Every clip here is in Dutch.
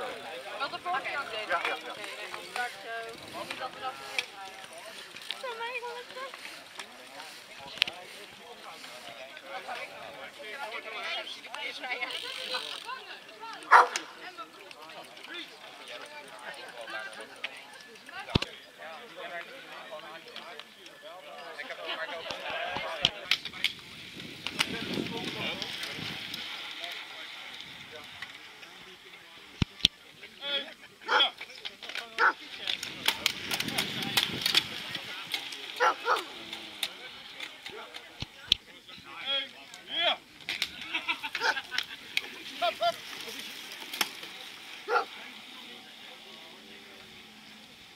zo. Wat de vorige keer ook deed. Ja, ja, ja. Oké, start zo. Niet dat we dat rijden. Zo, één, ja! Oké, jeugdteam. Oké. Zullen je niet kunnen?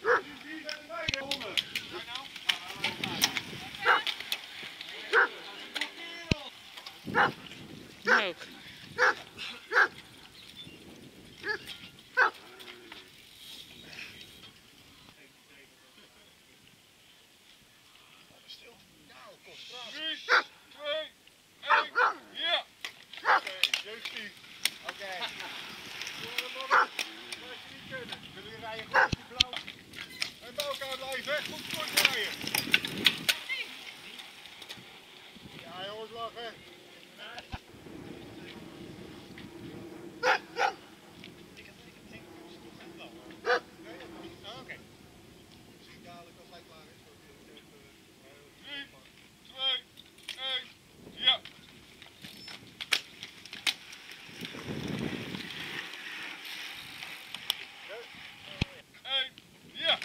Willen jullie rijden goed op die blauw? En rijden. Ja jongens, lachen. Oké. Misschien dadelijk als hij klaar is. Drie, twee, één, ja! Eén, ja!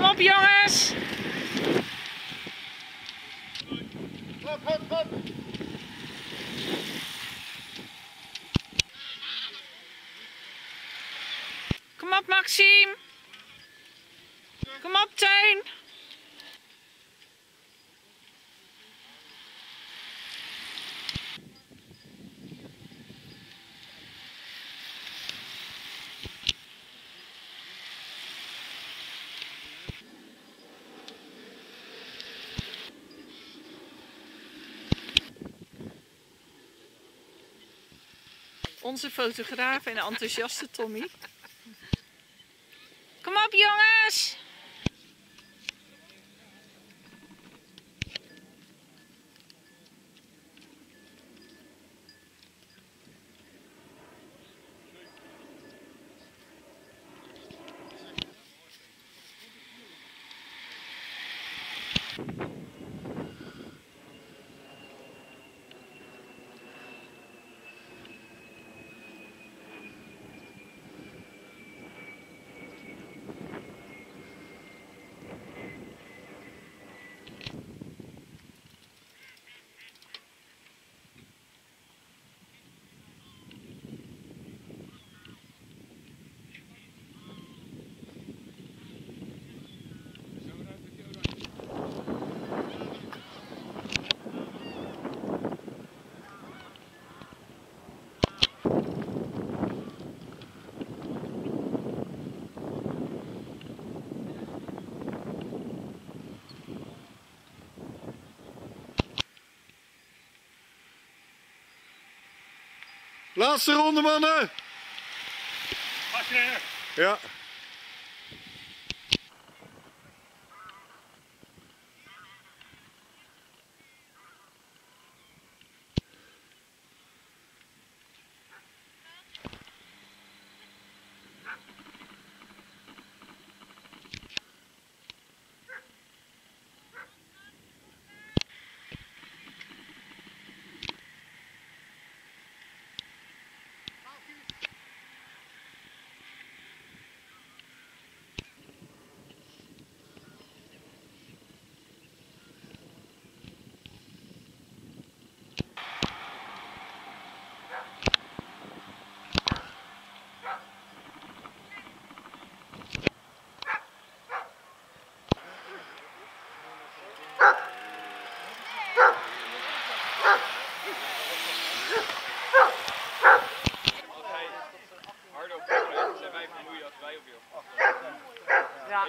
Kom op jongens! Hop, hop, hop! Kom op Maxime! Kom op Teun! Onze fotograaf en enthousiaste Tommy. Kom op jongens! Laatste ronde, mannen! Ja.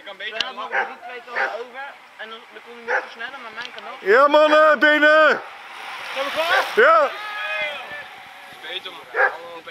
Kan beter Dan langer. drie, twee tonen over. En dan, dan kon hij weer versnellen, maar mijn kan ook. Ja mannen, binnen! Zijn we klaar? Ja! Beter, man.